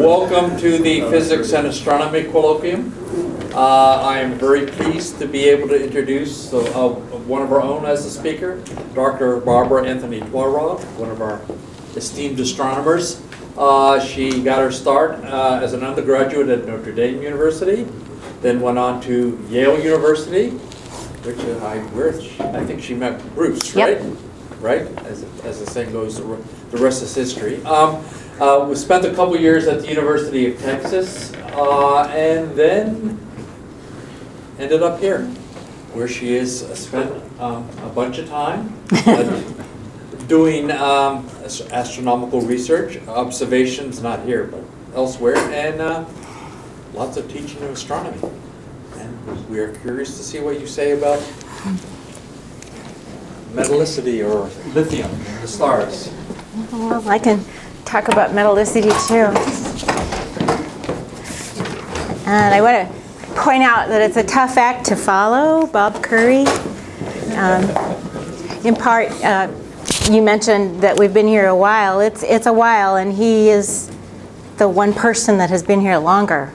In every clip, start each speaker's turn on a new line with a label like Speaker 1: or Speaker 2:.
Speaker 1: Welcome to the Physics and Astronomy Colloquium. Uh, I am very pleased to be able to introduce uh, uh, one of our own as a speaker, Dr. Barbara Anthony Twarog, one of our esteemed astronomers. Uh, she got her start uh, as an undergraduate at Notre Dame University, then went on to Yale University, which uh, I, where, I think she met Bruce,
Speaker 2: Yep.
Speaker 1: right? Right, as, as the saying goes, the rest is history. Um, uh, we spent a couple years at the University of Texas, uh, and then ended up here, where she has spent um, a bunch of time uh, doing um, astronomical research, observations, not here, but elsewhere, and uh, lots of teaching of astronomy. And we are curious to see what you say about metallicity or lithium in the stars.
Speaker 2: Well, I can talk about metallicity too. And I want to point out that it's a tough act to follow, Bob Curry. Um, in part, uh, you mentioned that we've been here a while. It's, it's a while, and he is the one person that has been here longer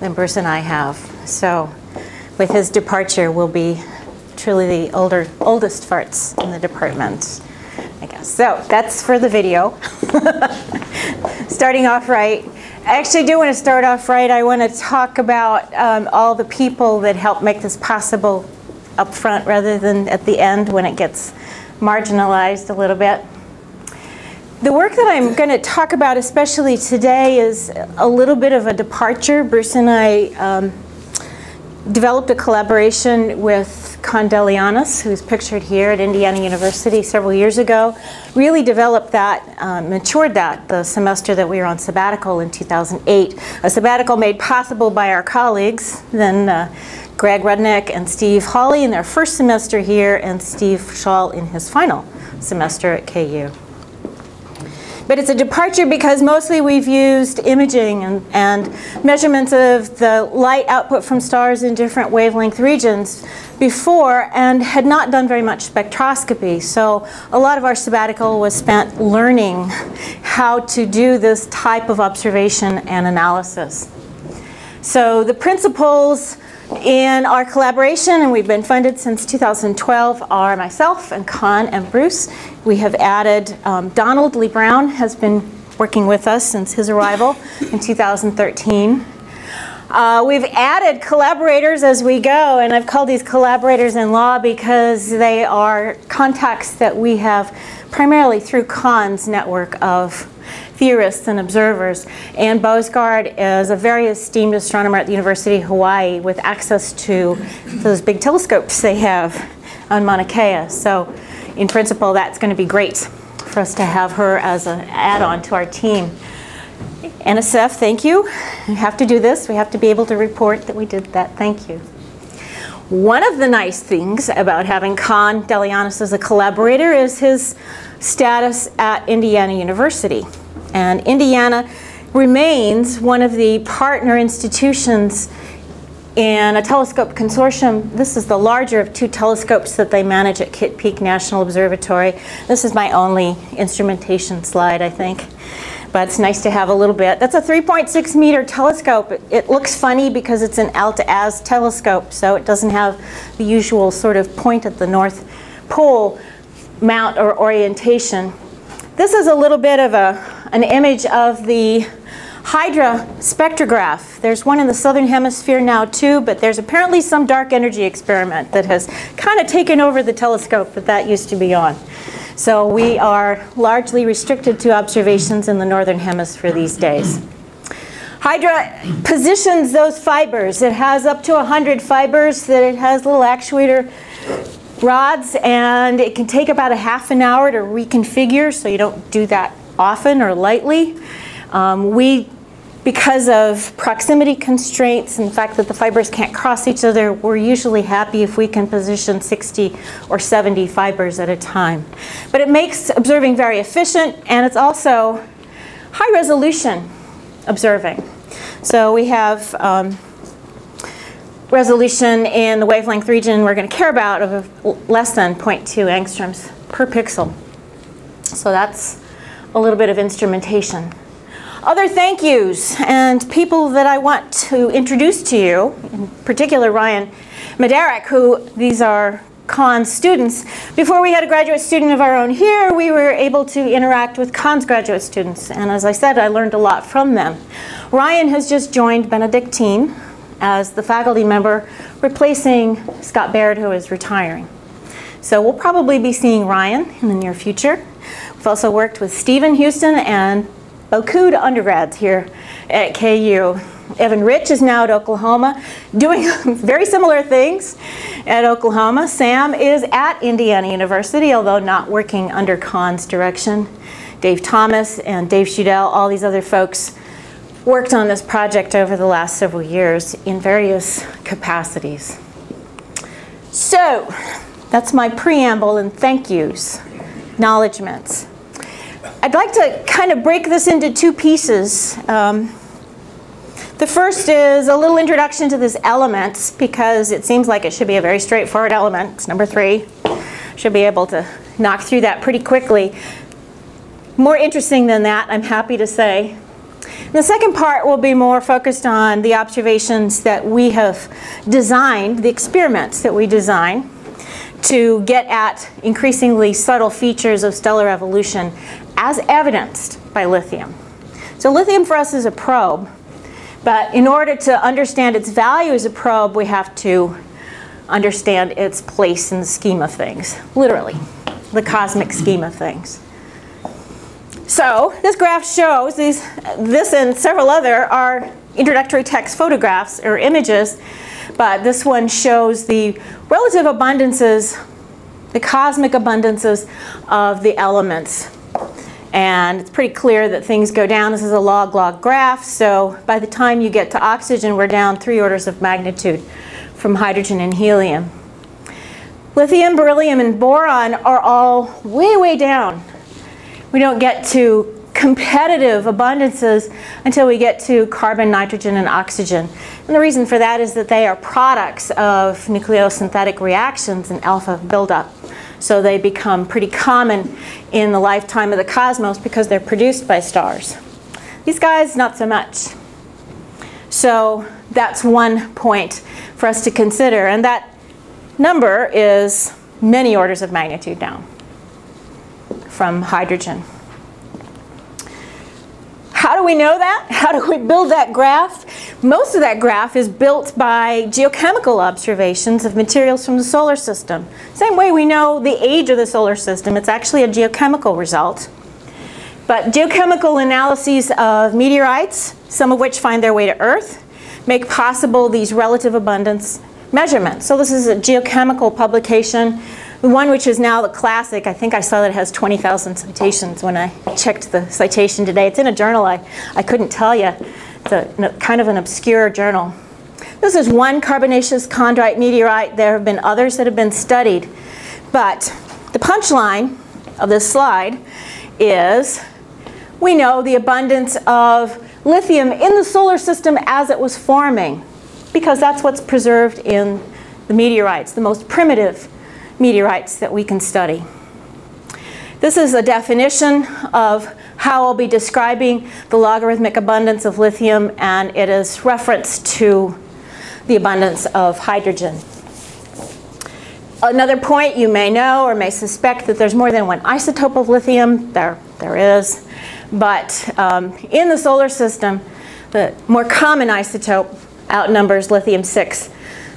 Speaker 2: than Bruce and I have. So with his departure, we'll be truly the older, oldest farts in the department. So that's for the video. Starting off right. I actually do want to start off right. I want to talk about um, all the people that help make this possible up front rather than at the end when it gets marginalized a little bit. The work that I'm going to talk about, especially today, is a little bit of a departure. Bruce and I um, developed a collaboration with Con Deliyannis, who's pictured here at Indiana University several years ago. Really developed that, um, matured that the semester that we were on sabbatical in 2008. A sabbatical made possible by our colleagues, then uh, Greg Rudnick and Steve Hawley in their first semester here, and Steve Shawl in his final semester at KU. But it's a departure because mostly we've used imaging and, and measurements of the light output from stars in different wavelength regions before and had not done very much spectroscopy. So a lot of our sabbatical was spent learning how to do this type of observation and analysis. So the principles in our collaboration, and we've been funded since 2012, are myself and Con and Bruce. We have added um, Donald Lee Brown has been working with us since his arrival in 2013. Uh, we've added collaborators as we go, and I've called these collaborators in law because they are contacts that we have primarily through Con's network of theorists and observers. Ann Boesgaard is a very esteemed astronomer at the University of Hawaii with access to those big telescopes they have on Mauna Kea. So in principle, that's going to be great for us to have her as an add-on to our team. NSF, thank you. We have to do this. We have to be able to report that we did that. Thank you. One of the nice things about having Con Deliyannis as a collaborator is his status at Indiana University. And Indiana remains one of the partner institutions in a telescope consortium. This is the larger of two telescopes that they manage at Kitt Peak National Observatory. This is my only instrumentation slide, I think. But it's nice to have a little bit. That's a 3.6 meter telescope. It, looks funny because it's an Alta-Az telescope, so it doesn't have the usual sort of point at the North Pole mount or orientation. This is a little bit of a, an image of the Hydra spectrograph. There's one in the southern hemisphere now too, but there's apparently some dark energy experiment that has kind of taken over the telescope that that used to be on. So we are largely restricted to observations in the northern hemisphere these days. Hydra positions those fibers. It has up to 100 fibers that it has little actuator rods and it can take about a half an hour to reconfigure so you don't do that often or lightly. Um, we, because of proximity constraints and the fact that the fibers can't cross each other, we're usually happy if we can position 60 or 70 fibers at a time. But it makes observing very efficient and it's also high resolution observing. So we have um, resolution in the wavelength region we're going to care about of less than 0.2 angstroms per pixel. So that's a little bit of instrumentation. Other thank yous and people that I want to introduce to you, in particular Ryan Maderak, who these are Con's students. Before we had a graduate student of our own here, we were able to interact with Con's graduate students. And as I said, I learned a lot from them. Ryan has just joined Benedictine as the faculty member, replacing Scott Baird, who is retiring. So we'll probably be seeing Ryan in the near future. We've also worked with Stephen Houston and Bokud undergrads here at KU. Evan Rich is now at Oklahoma doing very similar things at Oklahoma. Sam is at Indiana University, although not working under Con's direction. Dave Thomas and Dave Shudell, all these other folks worked on this project over the last several years in various capacities. So, that's my preamble and thank yous, acknowledgements. I'd like to kind of break this into two pieces. Um, the first is a little introduction to this element because it seems like it should be a very straightforward element. It's number three. Should be able to knock through that pretty quickly. More interesting than that, I'm happy to say, the second part will be more focused on the observations that we have designed, the experiments that we design to get at increasingly subtle features of stellar evolution as evidenced by lithium. So lithium for us is a probe, but in order to understand its value as a probe, we have to understand its place in the scheme of things, literally, the cosmic scheme of things. So this graph shows these, this and several other are introductory text photographs or images, but this one shows the relative abundances, the cosmic abundances of the elements. And it's pretty clear that things go down. This is a log-log graph, so by the time you get to oxygen, we're down three orders of magnitude from hydrogen and helium. Lithium, beryllium, and boron are all way, way down we don't get to competitive abundances until we get to carbon, nitrogen, and oxygen. And the reason for that is that they are products of nucleosynthetic reactions and alpha buildup. So they become pretty common in the lifetime of the cosmos because they're produced by stars. These guys, not so much. So that's one point for us to consider. And that number is many orders of magnitude down from hydrogen. How do we know that? How do we build that graph? Most of that graph is built by geochemical observations of materials from the solar system. Same way we know the age of the solar system, it's actually a geochemical result. But geochemical analyses of meteorites, some of which find their way to Earth, make possible these relative abundance measurements. So this is a geochemical publication the one which is now the classic, I think I saw that it has 20,000 citations when I checked the citation today. It's in a journal I, I couldn't tell you. It's a, kind of an obscure journal. This is one carbonaceous chondrite meteorite. There have been others that have been studied. But the punchline of this slide is we know the abundance of lithium in the solar system as it was forming because that's what's preserved in the meteorites, the most primitive meteorites that we can study. This is a definition of how I'll be describing the logarithmic abundance of lithium and it is reference to the abundance of hydrogen. Another point you may know or may suspect that there's more than one isotope of lithium. There, there is. But um, in the solar system, the more common isotope outnumbers lithium-6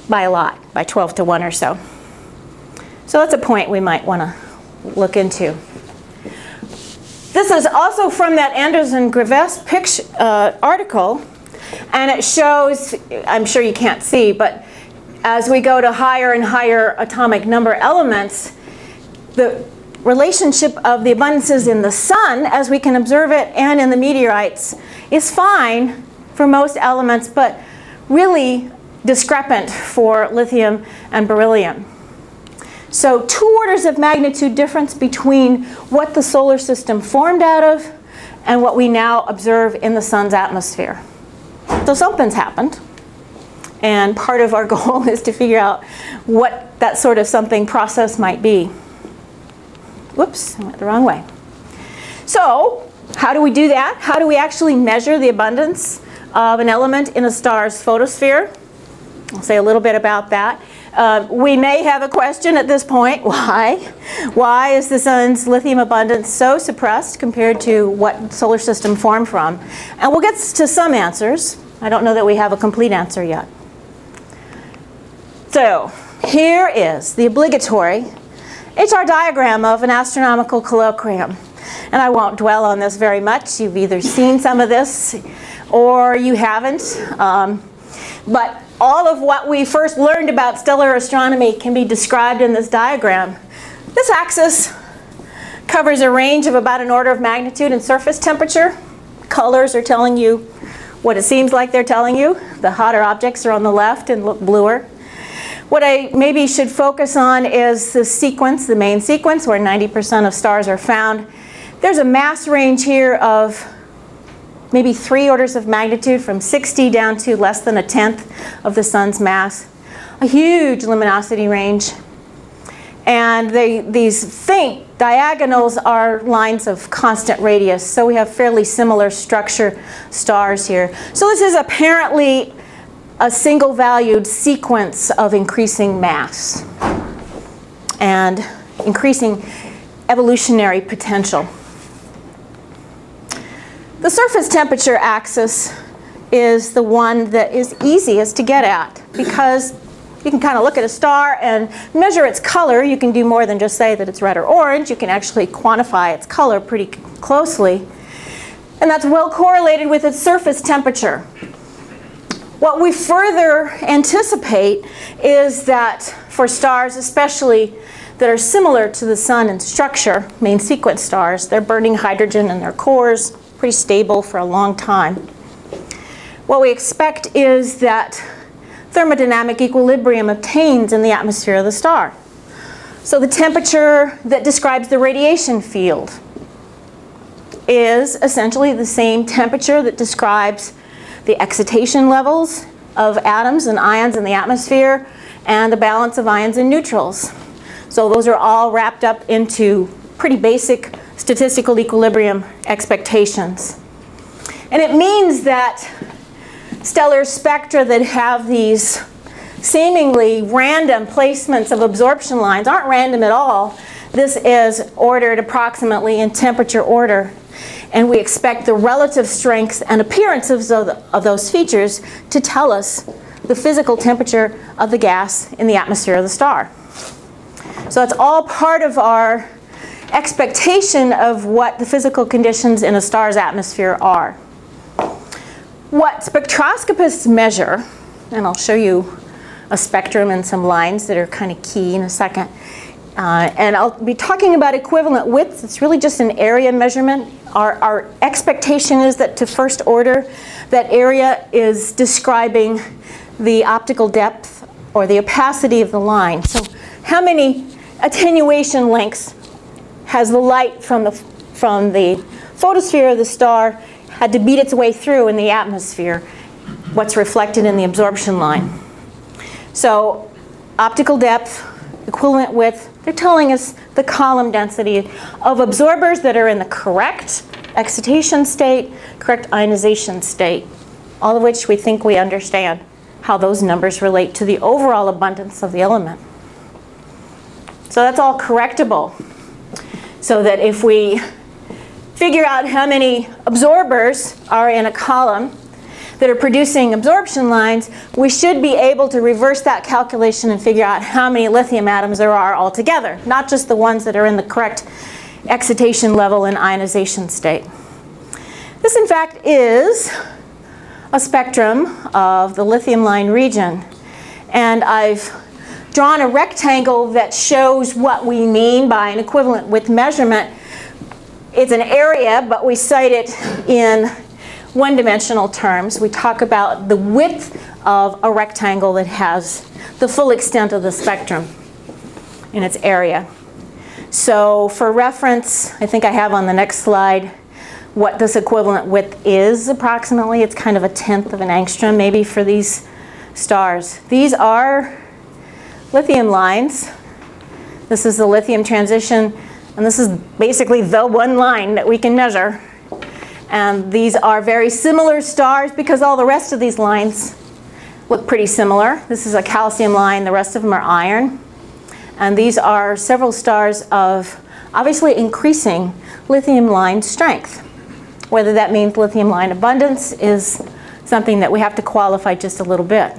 Speaker 2: by a lot, by 12 to 1 or so. So that's a point we might want to look into. This is also from that Anders Grevesse uh, article, and it shows, I'm sure you can't see, but as we go to higher and higher atomic number elements, the relationship of the abundances in the sun, as we can observe it, and in the meteorites, is fine for most elements, but really discrepant for lithium and beryllium. So two orders of magnitude difference between what the solar system formed out of and what we now observe in the sun's atmosphere. So something's happened. And part of our goal is to figure out what that sort of something process might be. Whoops, I went the wrong way. So How do we do that? How do we actually measure the abundance of an element in a star's photosphere? I'll say a little bit about that. Uh, we may have a question at this point. Why? Why is the sun's lithium abundance so suppressed compared to what solar system formed from? And we'll get to some answers. I don't know that we have a complete answer yet. So here is the obligatory HR diagram of an astronomical colloquium. And I won't dwell on this very much. You've either seen some of this or you haven't. Um, but all of what we first learned about stellar astronomy can be described in this diagram. This axis covers a range of about an order of magnitude in surface temperature. Colors are telling you what it seems like they're telling you. The hotter objects are on the left and look bluer. What I maybe should focus on is the sequence, the main sequence, where 90% of stars are found. There's a mass range here of maybe three orders of magnitude from 60 down to less than a tenth of the sun's mass. A huge luminosity range. And they, these faint diagonals are lines of constant radius. So we have fairly similar structure stars here. So this is apparently a single valued sequence of increasing mass and increasing evolutionary potential. The surface temperature axis is the one that is easiest to get at because you can kind of look at a star and measure its color. You can do more than just say that it's red or orange. You can actually quantify its color pretty closely. And that's well correlated with its surface temperature. What we further anticipate is that for stars, especially that are similar to the sun in structure, main sequence stars, they're burning hydrogen in their cores, pretty stable for a long time. What we expect is that thermodynamic equilibrium obtains in the atmosphere of the star. So the temperature that describes the radiation field is essentially the same temperature that describes the excitation levels of atoms and ions in the atmosphere and the balance of ions and neutrals. So those are all wrapped up into pretty basic statistical equilibrium expectations. And it means that stellar spectra that have these seemingly random placements of absorption lines aren't random at all. This is ordered approximately in temperature order. And we expect the relative strengths and appearances of, the, of those features to tell us the physical temperature of the gas in the atmosphere of the star. So it's all part of our expectation of what the physical conditions in a star's atmosphere are. What spectroscopists measure, and I'll show you a spectrum and some lines that are kind of key in a second, uh, and I'll be talking about equivalent widths. It's really just an area measurement. Our, our expectation is that to first order, that area is describing the optical depth or the opacity of the line. So how many attenuation lengths has the light from the, from the photosphere of the star had to beat its way through in the atmosphere, what's reflected in the absorption line. So optical depth, equivalent width, they're telling us the column density of absorbers that are in the correct excitation state, correct ionization state, all of which we think we understand how those numbers relate to the overall abundance of the element. So that's all correctable so that if we figure out how many absorbers are in a column that are producing absorption lines, we should be able to reverse that calculation and figure out how many lithium atoms there are altogether, not just the ones that are in the correct excitation level and ionization state. This, in fact, is a spectrum of the lithium line region. And I've drawn a rectangle that shows what we mean by an equivalent width measurement. It's an area, but we cite it in one-dimensional terms. We talk about the width of a rectangle that has the full extent of the spectrum in its area. So for reference, I think I have on the next slide what this equivalent width is approximately. It's kind of a tenth of an angstrom maybe for these stars. These are lithium lines. This is the lithium transition, and this is basically the one line that we can measure. And these are very similar stars because all the rest of these lines look pretty similar. This is a calcium line, the rest of them are iron. And these are several stars of obviously increasing lithium line strength. Whether that means lithium line abundance is something that we have to qualify just a little bit.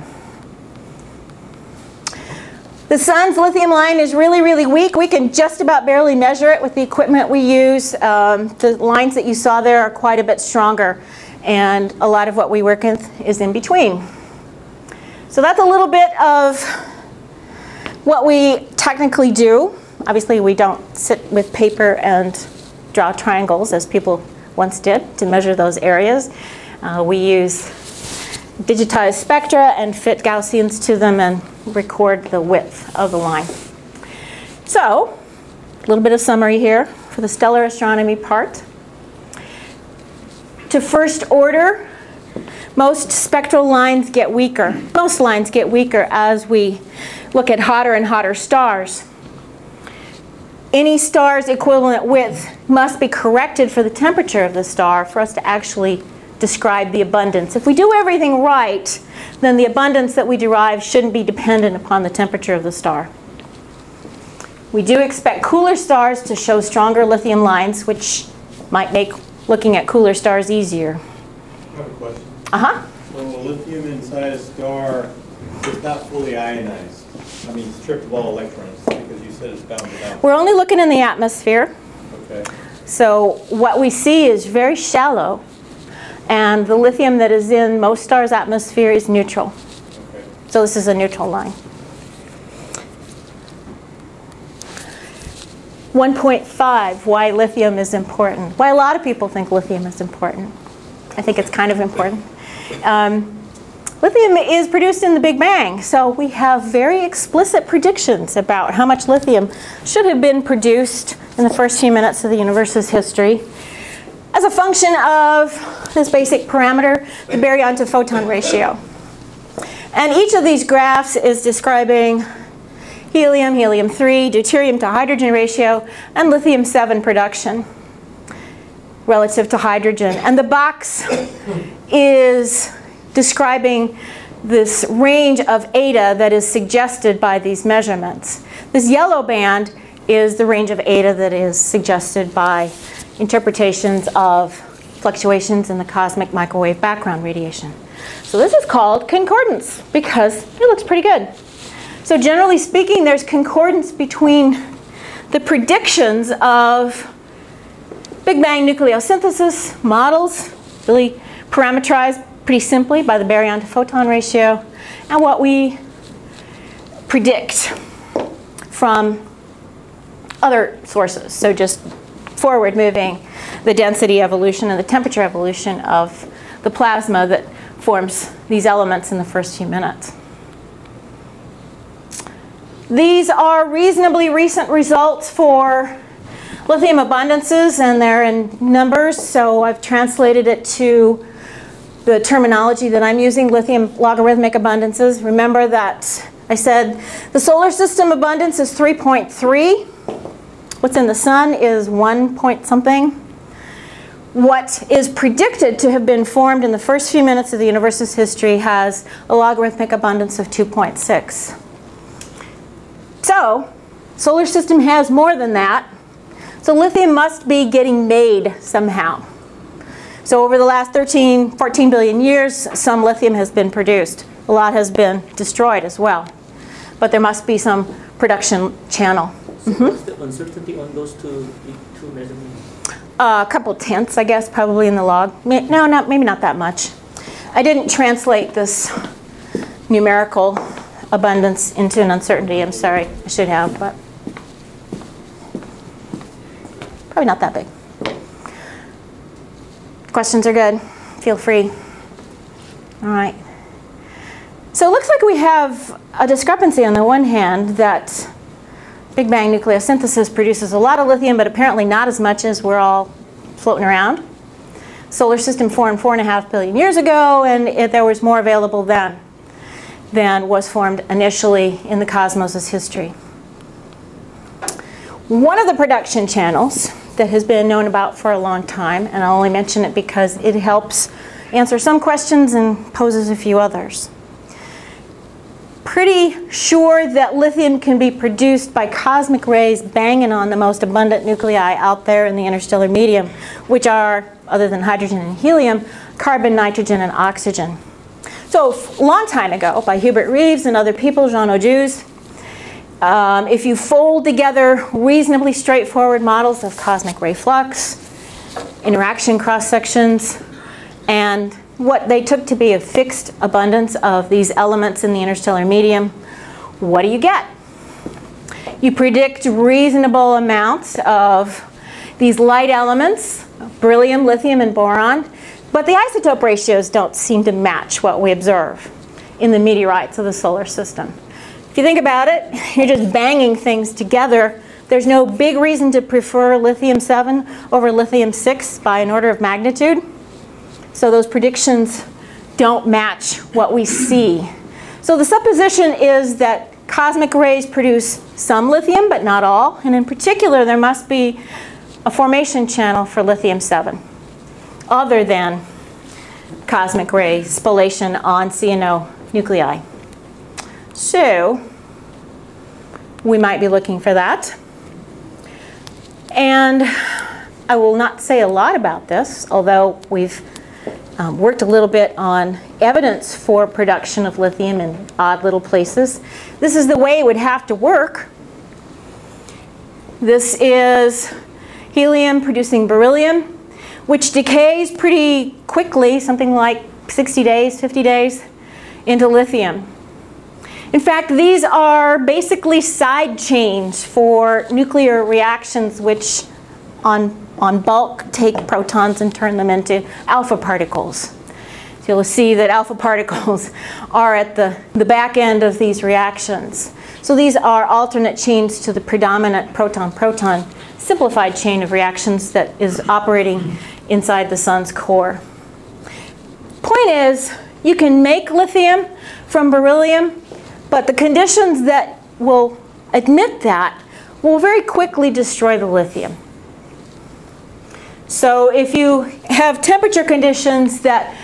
Speaker 2: The sun's lithium line is really, really weak. We can just about barely measure it with the equipment we use. Um, the lines that you saw there are quite a bit stronger, and a lot of what we work with is in between. So that's a little bit of what we technically do. Obviously, we don't sit with paper and draw triangles as people once did to measure those areas. Uh, we use digitize spectra and fit Gaussians to them and record the width of the line. So, a little bit of summary here for the stellar astronomy part. To first order, most spectral lines get weaker. Most lines get weaker as we look at hotter and hotter stars. Any star's equivalent width must be corrected for the temperature of the star for us to actually describe the abundance. If we do everything right, then the abundance that we derive shouldn't be dependent upon the temperature of the star. We do expect cooler stars to show stronger lithium lines, which might make looking at cooler stars easier.
Speaker 3: I have a question.
Speaker 2: Uh-huh.
Speaker 3: So the lithium inside a star is not fully ionized. I mean, stripped of all electrons, because you said it's bounded out.
Speaker 2: We're only looking in the atmosphere,
Speaker 3: Okay.
Speaker 2: so what we see is very shallow, and the lithium that is in most stars' atmosphere is neutral. So this is a neutral line. 1.5, why lithium is important. Why a lot of people think lithium is important. I think it's kind of important. Um, lithium is produced in the Big Bang, so we have very explicit predictions about how much lithium should have been produced in the first few minutes of the universe's history as a function of this basic parameter, the baryon to photon ratio. And each of these graphs is describing helium, helium-3, deuterium to hydrogen ratio, and lithium-7 production relative to hydrogen. And the box is describing this range of eta that is suggested by these measurements. This yellow band is the range of eta that is suggested by interpretations of fluctuations in the cosmic microwave background radiation. So this is called concordance because it looks pretty good. So generally speaking, there's concordance between the predictions of Big Bang nucleosynthesis models, really parameterized pretty simply by the baryon to photon ratio, and what we predict from other sources. So just forward moving the density evolution and the temperature evolution of the plasma that forms these elements in the first few minutes. These are reasonably recent results for lithium abundances and they're in numbers so I've translated it to the terminology that I'm using, lithium logarithmic abundances. Remember that I said the solar system abundance is 3.3. What's in the sun is 1 point something. What is predicted to have been formed in the first few minutes of the universe's history has a logarithmic abundance of 2.6. So, solar system has more than that. So lithium must be getting made somehow. So over the last 13, 14 billion years, some lithium has been produced. A lot has been destroyed as well. But there must be some production channel.
Speaker 4: So what's the uncertainty on those two, two measurements?
Speaker 2: Uh, a couple tenths, I guess, probably in the log. No, not, maybe not that much. I didn't translate this numerical abundance into an uncertainty. I'm sorry, I should have, but probably not that big. Questions are good. Feel free. All right. So it looks like we have a discrepancy on the one hand that Big Bang nucleosynthesis produces a lot of lithium, but apparently not as much as we're all floating around. Solar system formed four and a half billion years ago, and it, there was more available then than was formed initially in the cosmos' history. One of the production channels that has been known about for a long time, and I'll only mention it because it helps answer some questions and poses a few others. Pretty sure that lithium can be produced by cosmic rays banging on the most abundant nuclei out there in the interstellar medium, which are, other than hydrogen and helium, carbon, nitrogen, and oxygen. So, a long time ago, by Hubert Reeves and other people, Jean Audouze, um, if you fold together reasonably straightforward models of cosmic ray flux, interaction cross sections, and what they took to be a fixed abundance of these elements in the interstellar medium, what do you get? You predict reasonable amounts of these light elements, beryllium, lithium, and boron, but the isotope ratios don't seem to match what we observe in the meteorites of the solar system. If you think about it, you're just banging things together. There's no big reason to prefer lithium-7 over lithium-6 by an order of magnitude. So those predictions don't match what we see. So the supposition is that cosmic rays produce some lithium, but not all. And in particular, there must be a formation channel for lithium-7 other than cosmic ray spallation on CNO nuclei. So we might be looking for that. And I will not say a lot about this, although we've um, worked a little bit on evidence for production of lithium in odd little places. This is the way it would have to work. This is helium producing beryllium, which decays pretty quickly, something like 60 days, 50 days, into lithium. In fact, these are basically side chains for nuclear reactions which on, on bulk take protons and turn them into alpha particles. So you'll see that alpha particles are at the, the back end of these reactions. So these are alternate chains to the predominant proton-proton simplified chain of reactions that is operating inside the sun's core. Point is, you can make lithium from beryllium but the conditions that will admit that will very quickly destroy the lithium. So if you have temperature conditions that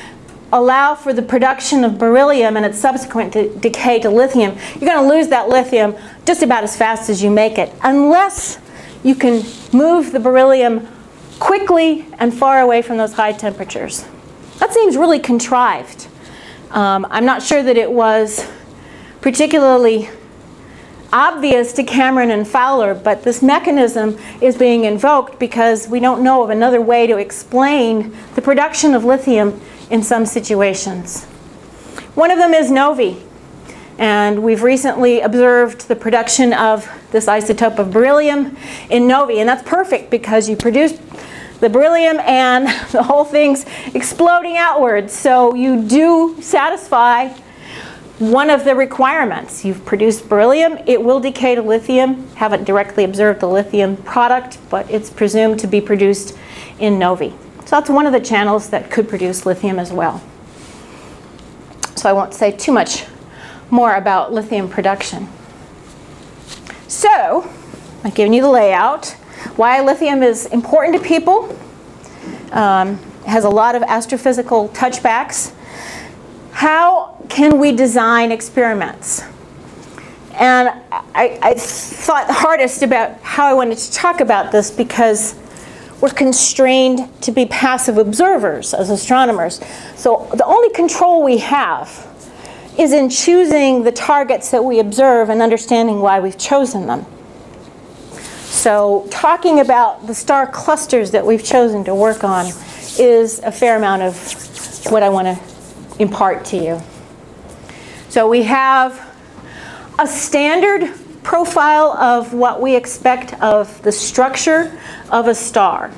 Speaker 2: allow for the production of beryllium and its subsequent de decay to lithium, you're going to lose that lithium just about as fast as you make it, unless you can move the beryllium quickly and far away from those high temperatures. That seems really contrived. Um, I'm not sure that it was particularly obvious to Cameron and Fowler, but this mechanism is being invoked because we don't know of another way to explain the production of lithium in some situations. One of them is novae, and we've recently observed the production of this isotope of beryllium in novae, and that's perfect because you produce the beryllium and the whole thing's exploding outwards. So you do satisfy one of the requirements. You've produced beryllium, it will decay to lithium. Haven't directly observed the lithium product, but it's presumed to be produced in novae. So that's one of the channels that could produce lithium as well. So I won't say too much more about lithium production. So, I've given you the layout. Why lithium is important to people. Um, has a lot of astrophysical touchbacks. How can we design experiments? And I, I, thought hardest about how I wanted to talk about this because we're constrained to be passive observers as astronomers. So the only control we have is in choosing the targets that we observe and understanding why we've chosen them. So talking about the star clusters that we've chosen to work on is a fair amount of what I want to impart to you. So we have a standard profile of what we expect of the structure of a star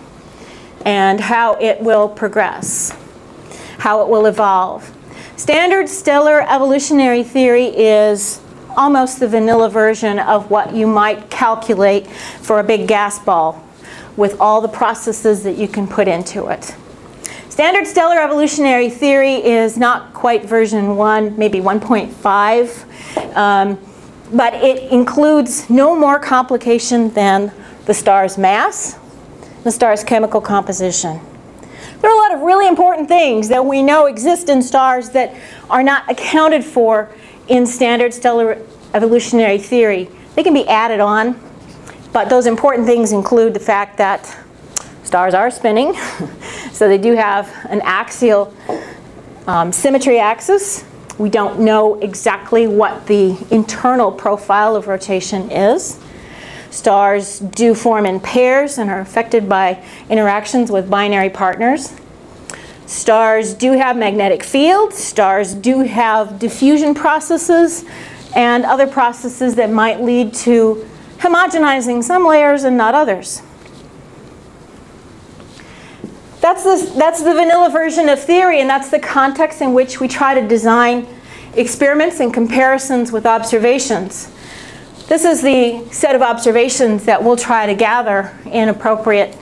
Speaker 2: and how it will progress, how it will evolve. Standard stellar evolutionary theory is almost the vanilla version of what you might calculate for a big gas ball with all the processes that you can put into it. Standard stellar evolutionary theory is not quite version 1, maybe 1.5, um, but it includes no more complication than the star's mass the star's chemical composition. There are a lot of really important things that we know exist in stars that are not accounted for in standard stellar evolutionary theory. They can be added on, but those important things include the fact that stars are spinning, so they do have an axial um, symmetry axis. We don't know exactly what the internal profile of rotation is. Stars do form in pairs and are affected by interactions with binary partners. Stars do have magnetic fields. Stars do have diffusion processes and other processes that might lead to homogenizing some layers and not others. That's the, that's the vanilla version of theory, and that's the context in which we try to design experiments and comparisons with observations. This is the set of observations that we'll try to gather in appropriate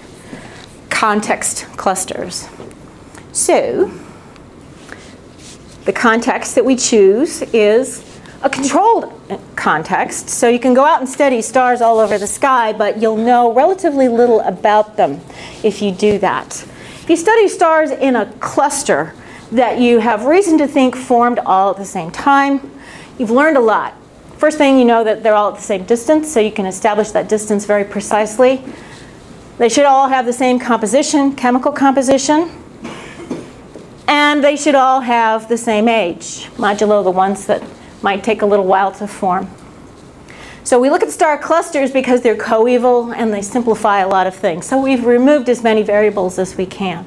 Speaker 2: context clusters. So, the context that we choose is a controlled context. So you can go out and study stars all over the sky, but you'll know relatively little about them if you do that. If you study stars in a cluster that you have reason to think formed all at the same time, you've learned a lot. First thing, you know that they're all at the same distance, so you can establish that distance very precisely. They should all have the same composition, chemical composition. And they should all have the same age, modulo the ones that might take a little while to form. So we look at star clusters because they're coeval and they simplify a lot of things. So we've removed as many variables as we can.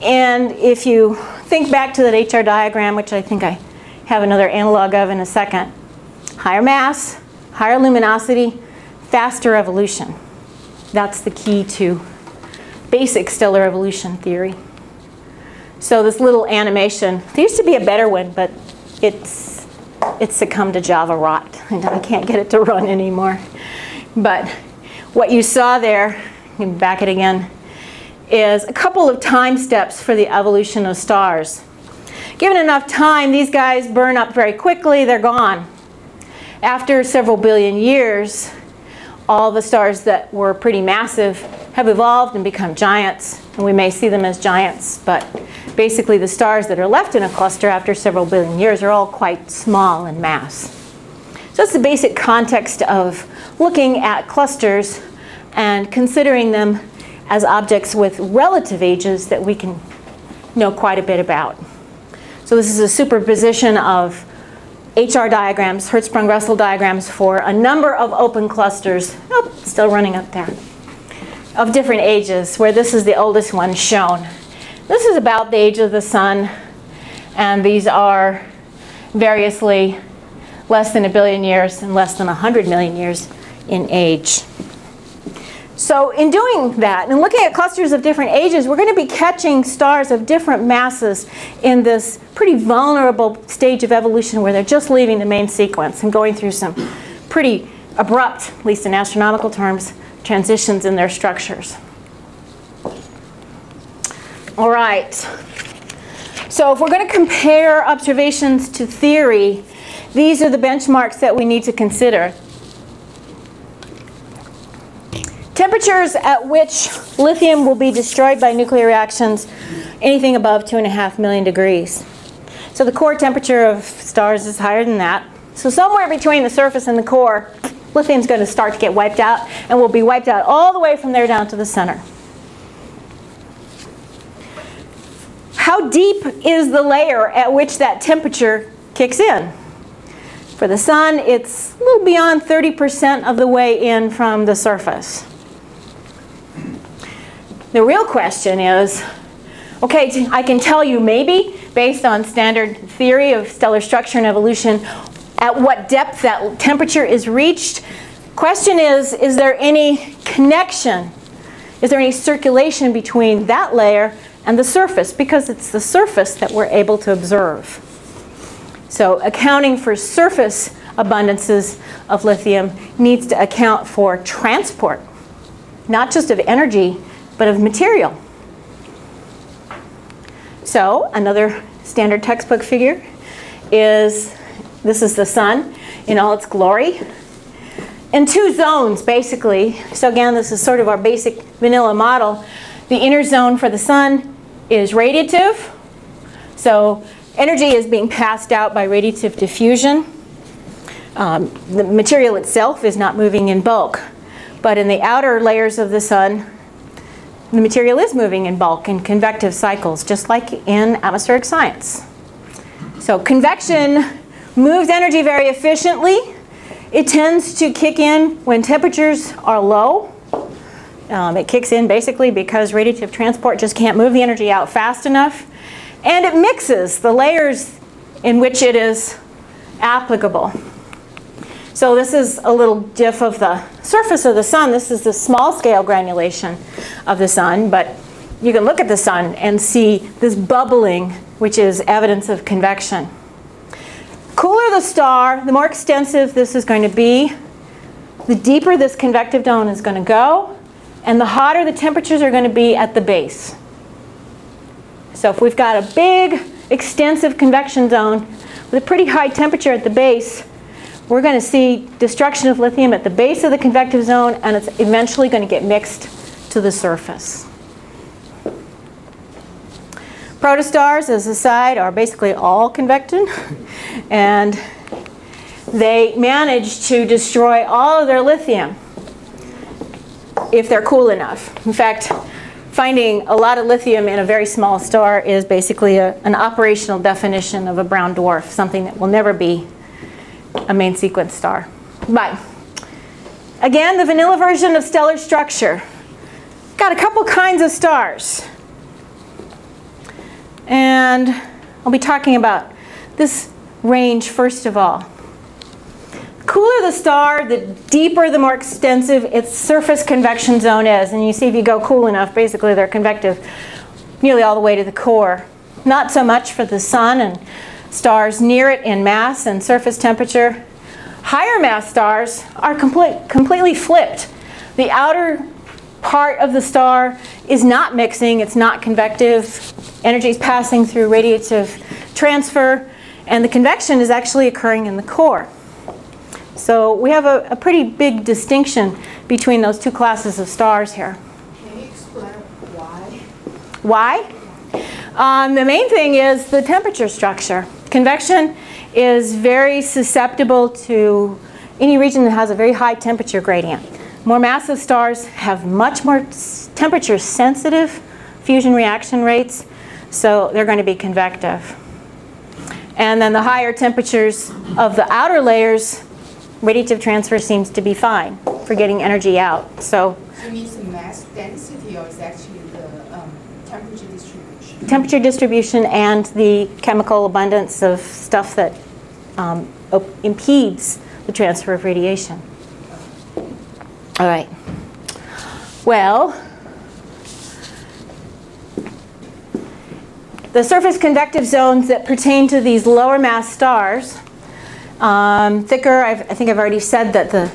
Speaker 2: And if you think back to that HR diagram, which I think I have another analog of in a second. Higher mass, higher luminosity, faster evolution. That's the key to basic stellar evolution theory. So this little animation, there used to be a better one, but it's, it's succumbed to Java rot, and I can't get it to run anymore. But what you saw there, back it again, is a couple of time steps for the evolution of stars. Given enough time, these guys burn up very quickly, they're gone. After several billion years, all the stars that were pretty massive have evolved and become giants, and we may see them as giants, but basically the stars that are left in a cluster after several billion years are all quite small in mass. So that's the basic context of looking at clusters and considering them as objects with relative ages that we can know quite a bit about. So this is a superposition of HR diagrams, Hertzsprung-Russell diagrams for a number of open clusters, oh, still running up there, of different ages, where this is the oldest one shown. This is about the age of the sun, and these are variously less than a billion years and less than 100 million years in age. So in doing that and looking at clusters of different ages, we're going to be catching stars of different masses in this pretty vulnerable stage of evolution where they're just leaving the main sequence and going through some pretty abrupt, at least in astronomical terms, transitions in their structures. All right. So if we're going to compare observations to theory, these are the benchmarks that we need to consider. Temperatures at which lithium will be destroyed by nuclear reactions, anything above two and a half million degrees. So the core temperature of stars is higher than that. So somewhere between the surface and the core, lithium's going to start to get wiped out and will be wiped out all the way from there down to the center. How deep is the layer at which that temperature kicks in? For the sun, it's a little beyond 30% of the way in from the surface. The real question is, okay, I can tell you maybe, based on standard theory of stellar structure and evolution, at what depth that temperature is reached. Question is, is there any connection? Is there any circulation between that layer and the surface? Because it's the surface that we're able to observe. So accounting for surface abundances of lithium needs to account for transport, not just of energy, but of material. So another standard textbook figure is, this is the sun in all its glory. in two zones, basically. So again, this is sort of our basic vanilla model. The inner zone for the sun is radiative. So energy is being passed out by radiative diffusion. Um, the material itself is not moving in bulk. But in the outer layers of the sun, the material is moving in bulk in convective cycles, just like in atmospheric science. So convection moves energy very efficiently. It tends to kick in when temperatures are low. Um, it kicks in basically because radiative transport just can't move the energy out fast enough. And it mixes the layers in which it is applicable. So this is a little diff of the surface of the sun. This is the small scale granulation of the sun, but you can look at the sun and see this bubbling, which is evidence of convection. Cooler the star, the more extensive this is going to be, the deeper this convective zone is going to go, and the hotter the temperatures are going to be at the base. So if we've got a big, extensive convection zone with a pretty high temperature at the base, we're going to see destruction of lithium at the base of the convective zone, and it's eventually going to get mixed to the surface. Protostars, as a side, are basically all convectant, and they manage to destroy all of their lithium if they're cool enough. In fact, finding a lot of lithium in a very small star is basically a, an operational definition of a brown dwarf, something that will never be a main sequence star. But again, the vanilla version of stellar structure. Got a couple kinds of stars. And I'll be talking about this range first of all. Cooler the star, the deeper, the more extensive its surface convection zone is. And you see if you go cool enough, basically they're convective nearly all the way to the core. Not so much for the sun and stars near it in mass and surface temperature. Higher mass stars are complete, completely flipped. The outer part of the star is not mixing, it's not convective. Energy is passing through radiative transfer, and the convection is actually occurring in the core. So we have a, a pretty big distinction between those two classes of stars here.
Speaker 5: Can you explain why?
Speaker 2: Why? Um, the main thing is the temperature structure. Convection is very susceptible to any region that has a very high temperature gradient. More massive stars have much more temperature sensitive fusion reaction rates, so they're going to be convective. And then the higher temperatures of the outer layers, radiative transfer seems to be fine for getting energy out. So
Speaker 5: You mean the mass density or is actually the um, temperature distribution?
Speaker 2: temperature distribution and the chemical abundance of stuff that um, impedes the transfer of radiation. All right. Well, the surface convective zones that pertain to these lower mass stars, um, thicker, I've, I think I've already said that the,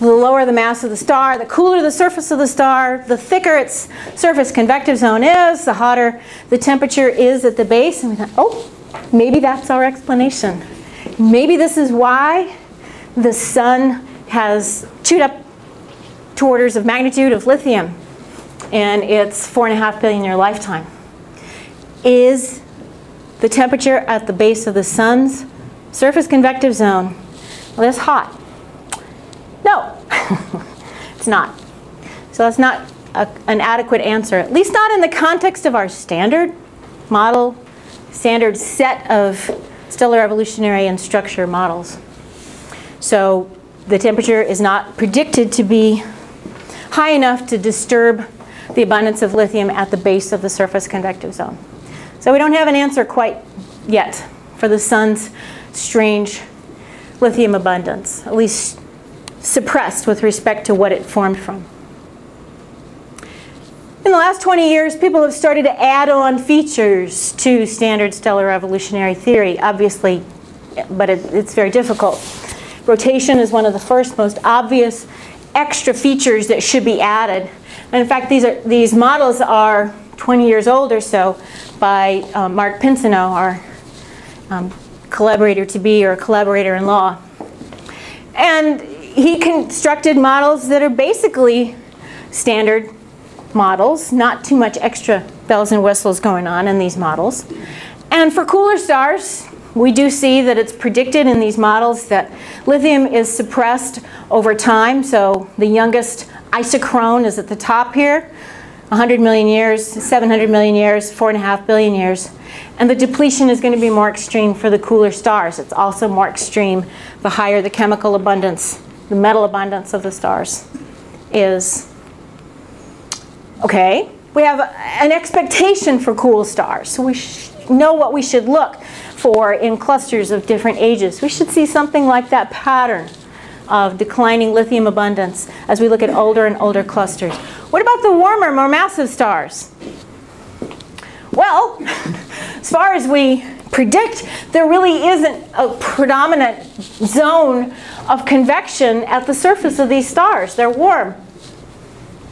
Speaker 2: the lower the mass of the star, the cooler the surface of the star, the thicker its surface convective zone is, the hotter the temperature is at the base. And we thought, oh, maybe that's our explanation. Maybe this is why the sun has chewed up two orders of magnitude of lithium and its four and a half billion year lifetime. Is the temperature at the base of the sun's surface convective zone less hot? No, it's not. So that's not a, an adequate answer, at least not in the context of our standard model, standard set of stellar evolutionary and structure models. So the temperature is not predicted to be high enough to disturb the abundance of lithium at the base of the surface convective zone. So we don't have an answer quite yet for the sun's strange lithium abundance, at least suppressed with respect to what it formed from. In the last 20 years, people have started to add on features to standard stellar evolutionary theory, obviously, but it, it's very difficult. Rotation is one of the first most obvious extra features that should be added. And in fact, these, are, these models are 20 years old or so by um, Marc Pinsonneault, our um, collaborator to be or collaborator in law. And he constructed models that are basically standard models, not too much extra bells and whistles going on in these models. And for cooler stars, we do see that it's predicted in these models that lithium is suppressed over time. So the youngest isochrone is at the top here, 100 million years, 700 million years, 4.5 billion years. And the depletion is going to be more extreme for the cooler stars. It's also more extreme the higher the chemical abundance, the metal abundance of the stars is. Okay, we have an expectation for cool stars. So we know what we should look for in clusters of different ages. We should see something like that pattern of declining lithium abundance as we look at older and older clusters. What about the warmer, more massive stars? Well, as far as we predict, there really isn't a predominant zone of convection at the surface of these stars. They're warm.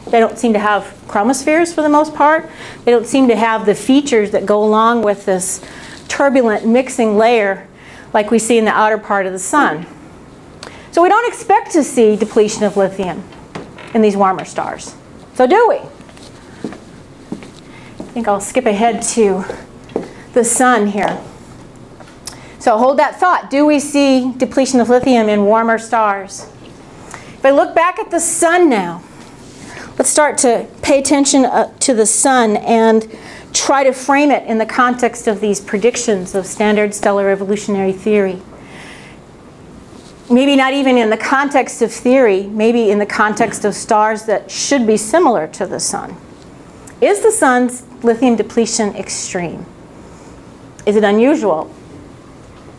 Speaker 2: They don't seem to have chromospheres for the most part. They don't seem to have the features that go along with this turbulent mixing layer like we see in the outer part of the sun. So we don't expect to see depletion of lithium in these warmer stars. So do we? I think I'll skip ahead to the sun here. So hold that thought. Do we see depletion of lithium in warmer stars? If I look back at the sun now, let's start to pay attention uh, to the sun and try to frame it in the context of these predictions of standard stellar evolutionary theory. Maybe not even in the context of theory, maybe in the context of stars that should be similar to the sun. Is the sun's lithium depletion extreme? Is it unusual?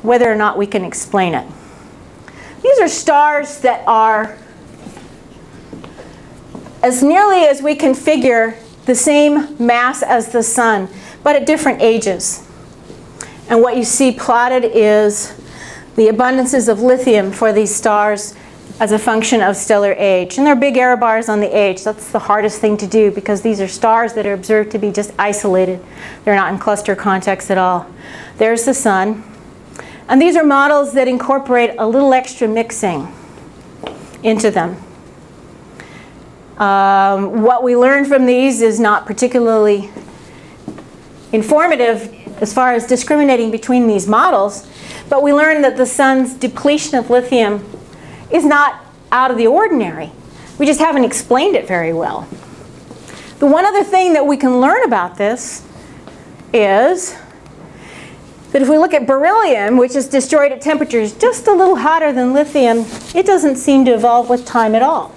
Speaker 2: Whether or not we can explain it. These are stars that are as nearly as we can figure the same mass as the sun, but at different ages. And what you see plotted is the abundances of lithium for these stars as a function of stellar age. And there are big error bars on the age. That's the hardest thing to do because these are stars that are observed to be just isolated. They're not in cluster context at all. There's the sun. And these are models that incorporate a little extra mixing into them. Um, what we learn from these is not particularly informative as far as discriminating between these models, but we learn that the sun's depletion of lithium is not out of the ordinary. We just haven't explained it very well. The one other thing that we can learn about this is that if we look at beryllium, which is destroyed at temperatures just a little hotter than lithium, it doesn't seem to evolve with time at all.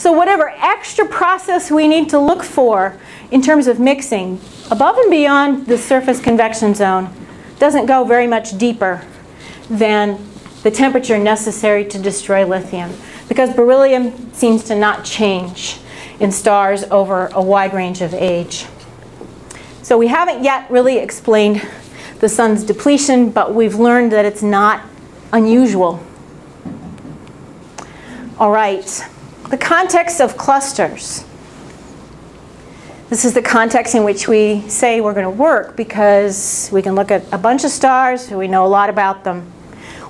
Speaker 2: So whatever extra process we need to look for in terms of mixing, above and beyond the surface convection zone, doesn't go very much deeper than the temperature necessary to destroy lithium. Because beryllium seems to not change in stars over a wide range of age. So we haven't yet really explained the sun's depletion, but we've learned that it's not unusual. All right the context of clusters. This is the context in which we say we're going to work because we can look at a bunch of stars, we know a lot about them.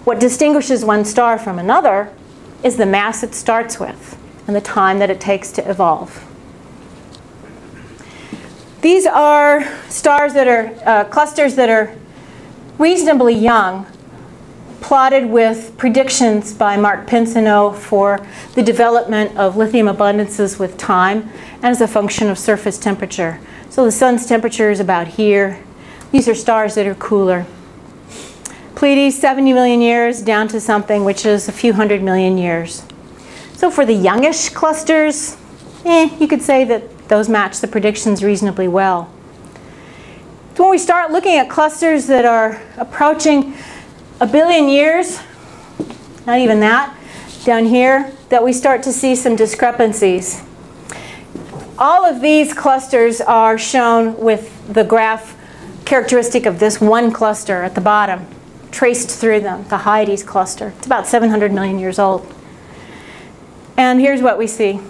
Speaker 2: What distinguishes one star from another is the mass it starts with and the time that it takes to evolve. These are stars that are, uh, clusters that are reasonably young plotted with predictions by Marc Pinsonneault for the development of lithium abundances with time and as a function of surface temperature. So the sun's temperature is about here. These are stars that are cooler. Pleiades, 70 million years down to something which is a few hundred million years. So for the youngish clusters, eh, you could say that those match the predictions reasonably well. So when we start looking at clusters that are approaching a billion years, not even that, down here, that we start to see some discrepancies. All of these clusters are shown with the graph characteristic of this one cluster at the bottom, traced through them, the Hyades cluster. It's about 700 million years old. And here's what we see.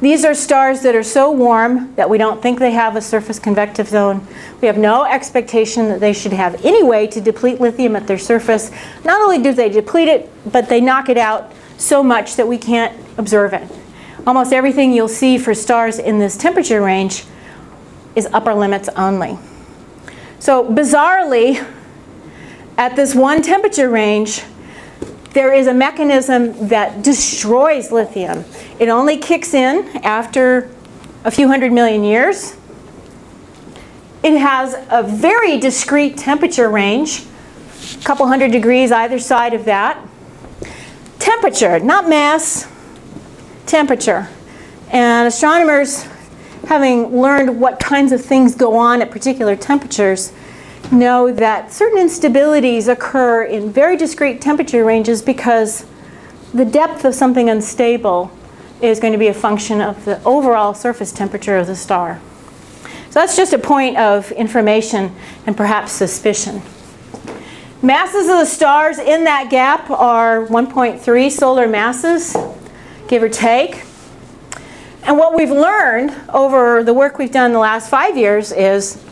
Speaker 2: These are stars that are so warm that we don't think they have a surface convective zone. We have no expectation that they should have any way to deplete lithium at their surface. Not only do they deplete it, but they knock it out so much that we can't observe it. Almost everything you'll see for stars in this temperature range is upper limits only. So bizarrely, at this one temperature range, there is a mechanism that destroys lithium. It only kicks in after a few hundred million years. It has a very discrete temperature range, a couple hundred degrees either side of that. Temperature, not mass, temperature. And astronomers, having learned what kinds of things go on at particular temperatures, know that certain instabilities occur in very discrete temperature ranges because the depth of something unstable is going to be a function of the overall surface temperature of the star. So that's just a point of information and perhaps suspicion. Masses of the stars in that gap are 1.3 solar masses, give or take. And what we've learned over the work we've done the last five years is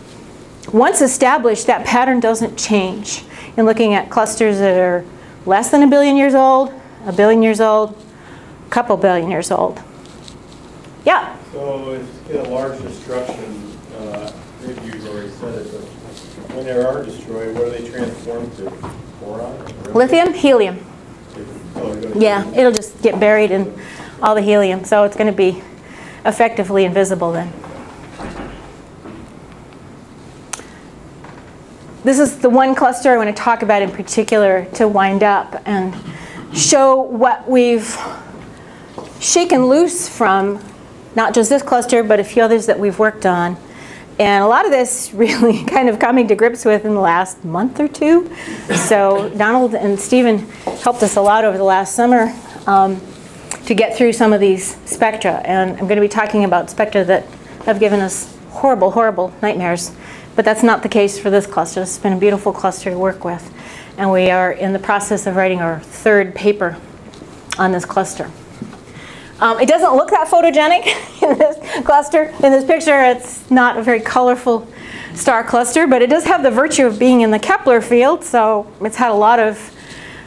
Speaker 2: once established, that pattern doesn't change. In looking at clusters that are less than a billion years old, a billion years old, a couple billion years old. Yeah?
Speaker 3: So if you get a large destruction, uh, maybe you've already said it, but when they are destroyed, what do they transform to? Boron? or-
Speaker 2: Lithium, helium.
Speaker 3: Oh, they go to
Speaker 2: Yeah, it'll just get buried in all the helium, so it's going to be effectively invisible then. This is the one cluster I want to talk about in particular to wind up and show what we've shaken loose from not just this cluster, but a few others that we've worked on. And a lot of this really kind of coming to grips with in the last month or two. So Donald and Stephen helped us a lot over the last summer um, to get through some of these spectra. And I'm going to be talking about spectra that have given us horrible, horrible nightmares. But that's not the case for this cluster. It's been a beautiful cluster to work with. And we are in the process of writing our third paper on this cluster. Um, it doesn't look that photogenic in this cluster. In this picture, it's not a very colorful star cluster, but it does have the virtue of being in the Kepler field, so it's had a lot of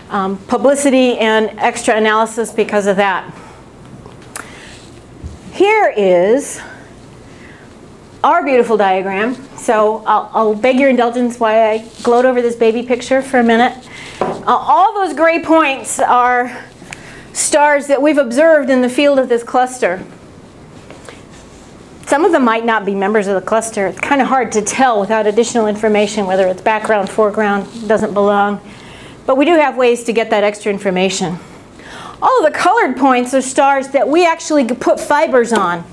Speaker 2: um, publicity and extra analysis because of that. Here is our beautiful diagram. So I'll, I'll beg your indulgence while I gloat over this baby picture for a minute. Uh, all those gray points are stars that we've observed in the field of this cluster. Some of them might not be members of the cluster. It's kind of hard to tell without additional information whether it's background, foreground, doesn't belong. But we do have ways to get that extra information. All of the colored points are stars that we actually put fibers on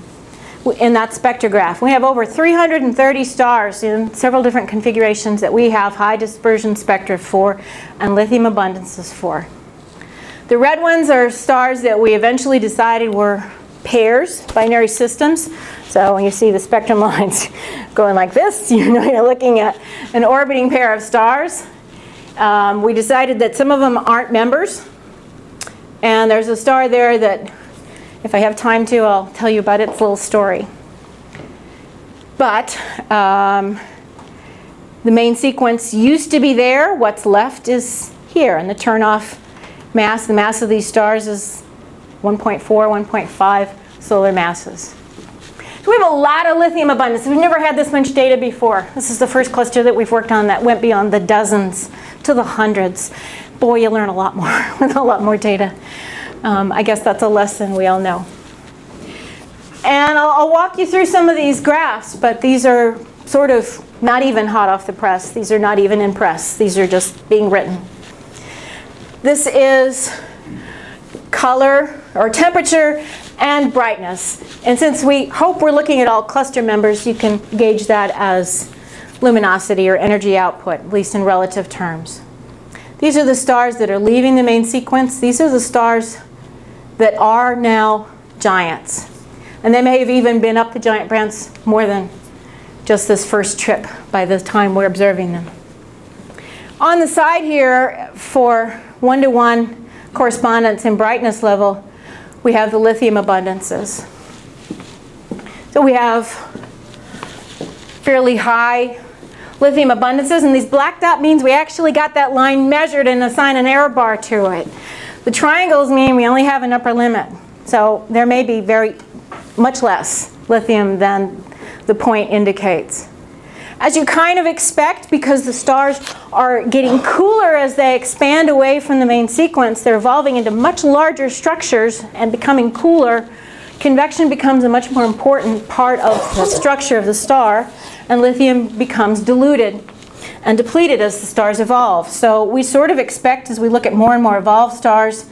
Speaker 2: in that spectrograph. We have over 330 stars in several different configurations that we have high dispersion spectra for and lithium abundances for. The red ones are stars that we eventually decided were pairs, binary systems. So when you see the spectrum lines going like this, you know you're looking at an orbiting pair of stars. Um, we decided that some of them aren't members. And there's a star there that, if I have time to, I'll tell you about its little story. But um, the main sequence used to be there. What's left is here. And the turnoff mass, the mass of these stars is 1.4, 1.5 solar masses. So we have a lot of lithium abundance. We've never had this much data before. This is the first cluster that we've worked on that went beyond the dozens to the hundreds. Boy, you learn a lot more with a lot more data. Um, I guess that's a lesson we all know. And I'll, I'll walk you through some of these graphs, but these are sort of not even hot off the press. These are not even in press. These are just being written. This is color or temperature and brightness. And since we hope we're looking at all cluster members, you can gauge that as luminosity or energy output, at least in relative terms. These are the stars that are leaving the main sequence. These are the stars that are now giants. And they may have even been up the giant branch more than just this first trip by the time we're observing them. On the side here, for one-to-one correspondence in brightness level, we have the lithium abundances. So we have fairly high lithium abundances, and these black out means we actually got that line measured and assign an error bar to it. The triangles mean we only have an upper limit. So there may be very much less lithium than the point indicates. As you kind of expect, because the stars are getting cooler as they expand away from the main sequence, they're evolving into much larger structures and becoming cooler. Convection becomes a much more important part of the structure of the star, and lithium becomes diluted and depleted as the stars evolve. So we sort of expect, as we look at more and more evolved stars,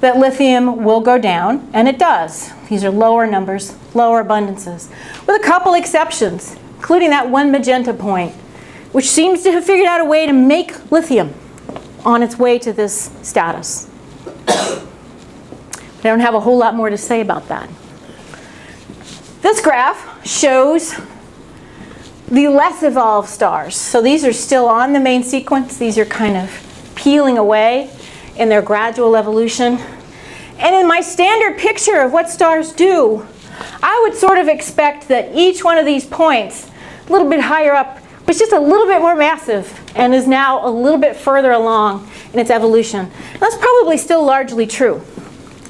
Speaker 2: that lithium will go down, and it does. These are lower numbers, lower abundances, with a couple exceptions including that one magenta point, which seems to have figured out a way to make lithium on its way to this status. I don't have a whole lot more to say about that. This graph shows the less evolved stars. So these are still on the main sequence. These are kind of peeling away in their gradual evolution. And in my standard picture of what stars do, I would sort of expect that each one of these points a little bit higher up, was just a little bit more massive and is now a little bit further along in its evolution. That's probably still largely true,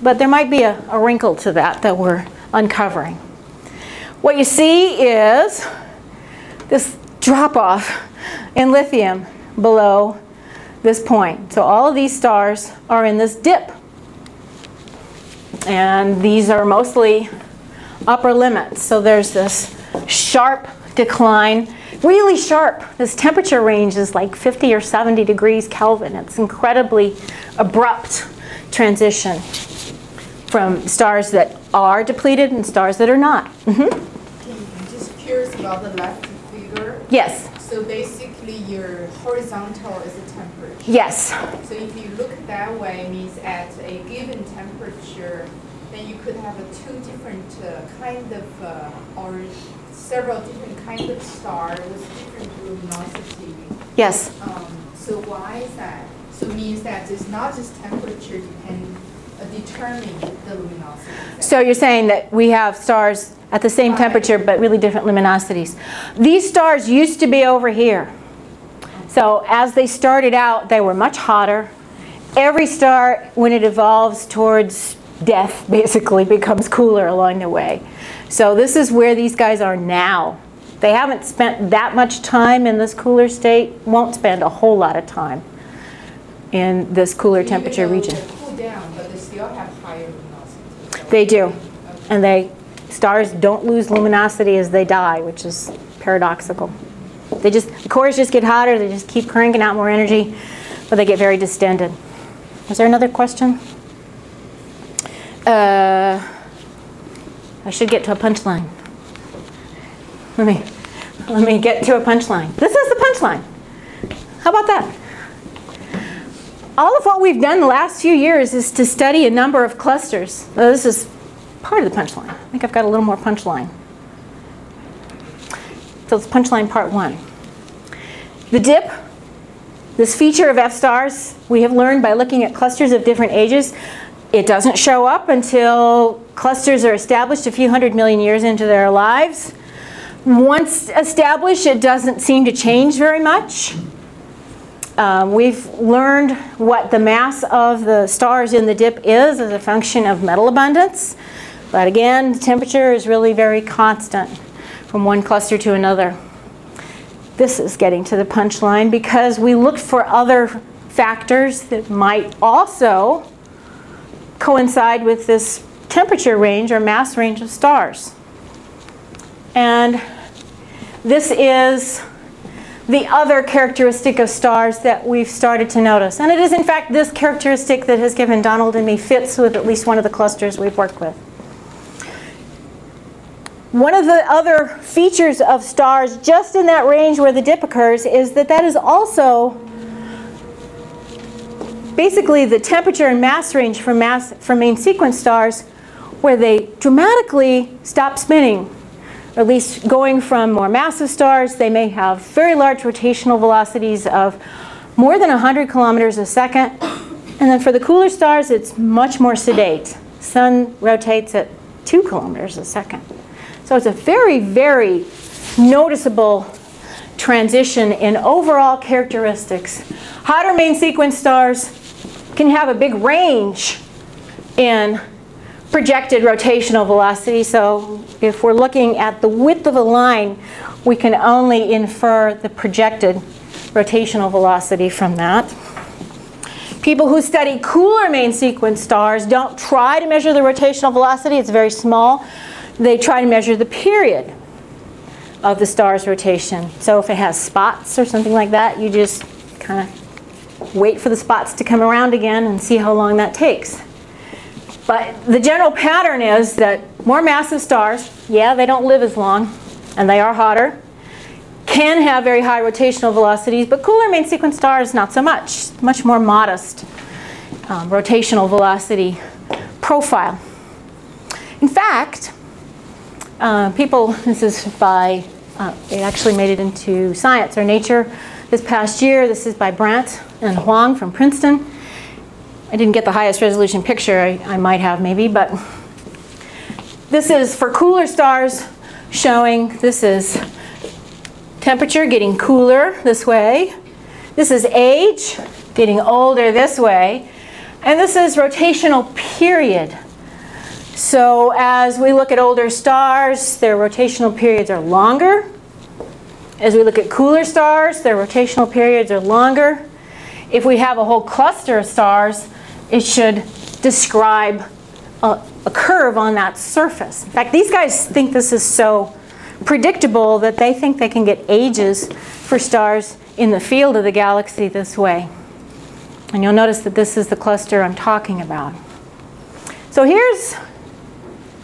Speaker 2: but there might be a, a wrinkle to that that we're uncovering. What you see is this drop off in lithium below this point. So all of these stars are in this dip. And these are mostly upper limits. So there's this sharp decline, really sharp. This temperature range is like 50 or 70 degrees Kelvin. It's incredibly abrupt transition from stars that are depleted and stars that are not. Mm -hmm.
Speaker 5: I'm just curious about the left.
Speaker 2: Yes.
Speaker 5: So basically your horizontal is the temperature.
Speaker 2: Yes.
Speaker 5: So if you look that way, means at a given temperature, then you could have a two different uh, kind of uh, or several different kinds of stars with different luminosity.
Speaker 2: Yes.
Speaker 5: Um, so why is that? So means that it's not just temperature depend, determining the luminosity.
Speaker 2: So you're saying that we have stars at the same temperature but really different luminosities. These stars used to be over here. So as they started out, they were much hotter. Every star, when it evolves towards death, basically becomes cooler along the way. So this is where these guys are now. They haven't spent that much time in this cooler state, won't spend a whole lot of time in this cooler temperature region.
Speaker 5: They cool down, but they still have higher luminosity.
Speaker 2: They do. And they stars don't lose luminosity as they die, which is paradoxical. They just the cores just get hotter, they just keep cranking out more energy, but they get very distended. Is there another question? Uh, I should get to a punchline. Let me, let me get to a punchline. This is the punchline. How about that? All of what we've done the last few years is to study a number of clusters. This is part of the punchline. I think I've got a little more punchline. So it's punchline part one. The dip, this feature of F-stars, we have learned by looking at clusters of different ages, it doesn't show up until clusters are established a few hundred million years into their lives. Once established, it doesn't seem to change very much. Um, we've learned what the mass of the stars in the dip is as a function of metal abundance. But again, the temperature is really very constant from one cluster to another. This is getting to the punchline because we looked for other factors that might also coincide with this temperature range or mass range of stars. And this is the other characteristic of stars that we've started to notice. And it is in fact this characteristic that has given Donald and me fits with at least one of the clusters we've worked with. One of the other features of stars just in that range where the dip occurs is that that is also basically the temperature and mass range for, mass, for main sequence stars where they dramatically stop spinning. At least going from more massive stars, they may have very large rotational velocities of more than 100 kilometers a second. And then for the cooler stars, it's much more sedate. Sun rotates at 2 kilometers a second. So it's a very, very noticeable transition in overall characteristics. Hotter main sequence stars can have a big range in projected rotational velocity. So if we're looking at the width of a line, we can only infer the projected rotational velocity from that. People who study cooler main sequence stars don't try to measure the rotational velocity, it's very small. They try to measure the period of the star's rotation. So if it has spots or something like that, you just kind of wait for the spots to come around again and see how long that takes. But the general pattern is that more massive stars, yeah, they don't live as long, and they are hotter, can have very high rotational velocities, but cooler main sequence stars, not so much. Much more modest um, rotational velocity profile. In fact, uh, people, this is by, uh, they actually made it into Science or Nature this past year. This is by Brandt and Huang from Princeton. I didn't get the highest resolution picture, I, I might have maybe, but this is for cooler stars showing this is temperature getting cooler this way. This is age getting older this way. And this is rotational period. So as we look at older stars, their rotational periods are longer. As we look at cooler stars, their rotational periods are longer. If we have a whole cluster of stars, it should describe a, a curve on that surface. In fact, these guys think this is so predictable that they think they can get ages for stars in the field of the galaxy this way. And you'll notice that this is the cluster I'm talking about. So here's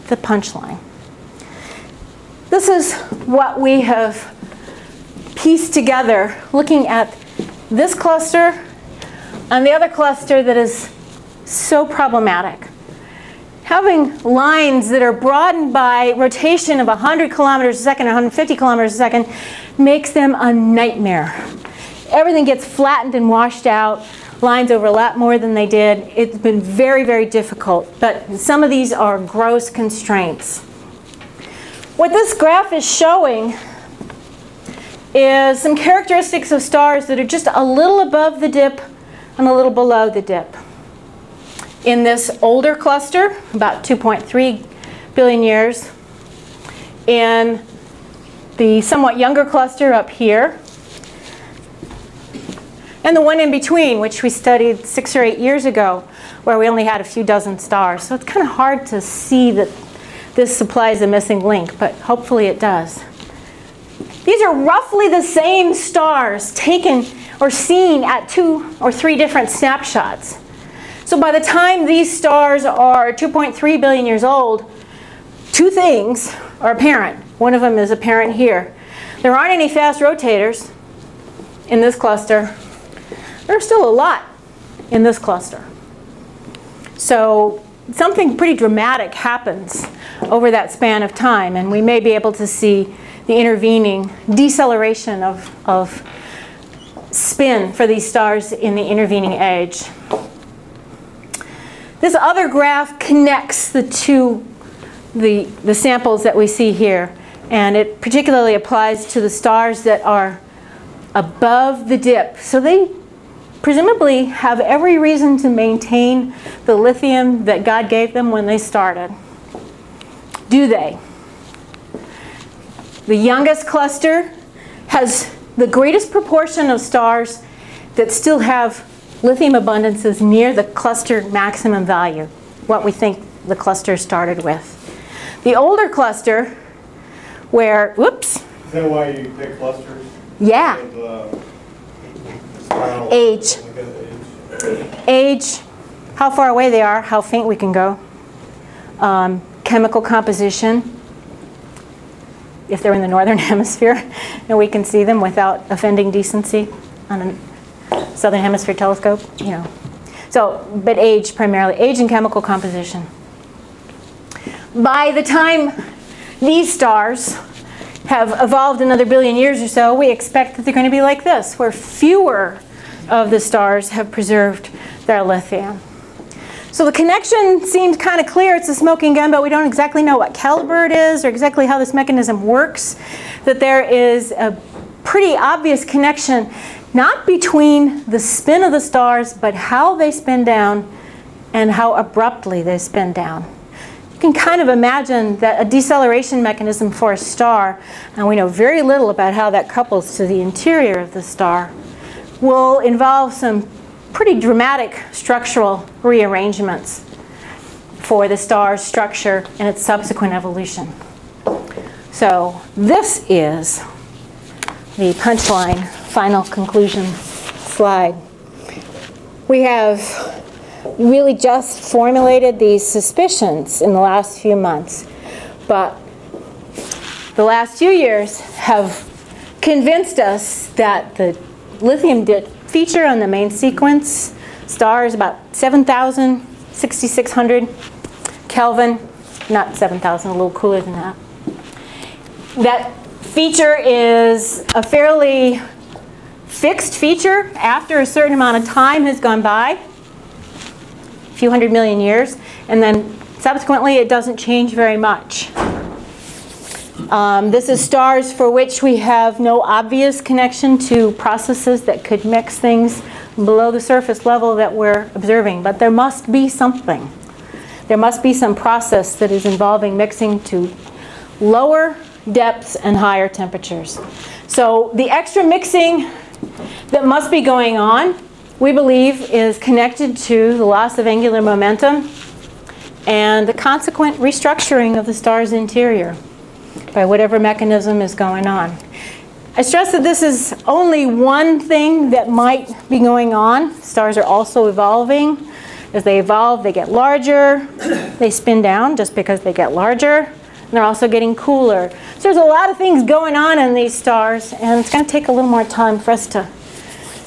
Speaker 2: the punchline. This is what we have pieced together looking at this cluster and the other cluster that is so problematic having lines that are broadened by rotation of 100 kilometers a second, 150 kilometers a second, makes them a nightmare. Everything gets flattened and washed out. Lines overlap more than they did. It's been very, very difficult. But some of these are gross constraints. What this graph is showing is some characteristics of stars that are just a little above the dip and a little below the dip in this older cluster, about 2.3 billion years. In the somewhat younger cluster up here. And the one in between, which we studied six or eight years ago, where we only had a few dozen stars. So it's kind of hard to see that this supplies a missing link, but hopefully it does. These are roughly the same stars taken or seen at two or three different snapshots. So by the time these stars are 2.3 billion years old, two things are apparent. One of them is apparent here. There aren't any fast rotators in this cluster. There's still a lot in this cluster. So something pretty dramatic happens over that span of time, and we may be able to see the intervening deceleration of, of spin for these stars in the intervening age. This other graph connects the two, the, the samples that we see here. And it particularly applies to the stars that are above the dip. So they presumably have every reason to maintain the lithium that God gave them when they started. Do they? The youngest cluster has the greatest proportion of stars that still have lithium abundances near the cluster maximum value, what we think the cluster started with. The older cluster, where, whoops.
Speaker 3: Is that why you pick clusters?
Speaker 2: Yeah.
Speaker 3: uh,
Speaker 2: age. Age, how far away they are, how faint we can go. Um, chemical composition, if they're in the northern hemisphere, and we can see them without offending decency on an Southern Hemisphere telescope, you know. So, but age primarily, age and chemical composition. By the time these stars have evolved another billion years or so, we expect that they're going to be like this, where fewer of the stars have preserved their lithium. So the connection seems kind of clear. It's a smoking gun, but we don't exactly know what caliber it is or exactly how this mechanism works. That there is a pretty obvious connection, not between the spin of the stars, but how they spin down and how abruptly they spin down. You can kind of imagine that a deceleration mechanism for a star, and we know very little about how that couples to the interior of the star, will involve some pretty dramatic structural rearrangements for the star's structure and its subsequent evolution. So this is the punchline final conclusion slide. We have really just formulated these suspicions in the last few months, but the last few years have convinced us that the lithium feature on the main sequence star is about 7,000, 6,600 Kelvin, not 7,000, a little cooler than that. That feature is a fairly fixed feature after a certain amount of time has gone by, a few hundred million years, and then subsequently it doesn't change very much. Um, this is stars for which we have no obvious connection to processes that could mix things below the surface level that we're observing, but there must be something. There must be some process that is involving mixing to lower depths and higher temperatures. So the extra mixing that must be going on, we believe, is connected to the loss of angular momentum and the consequent restructuring of the star's interior by whatever mechanism is going on. I stress that this is only one thing that might be going on. Stars are also evolving. As they evolve, they get larger. They spin down just because they get larger. And they're also getting cooler. So there's a lot of things going on in these stars, and it's going to take a little more time for us to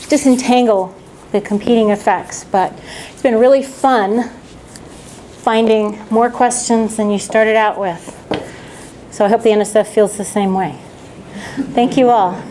Speaker 2: disentangle the competing effects. But it's been really fun finding more questions than you started out with. So I hope the NSF feels the same way. Thank you all.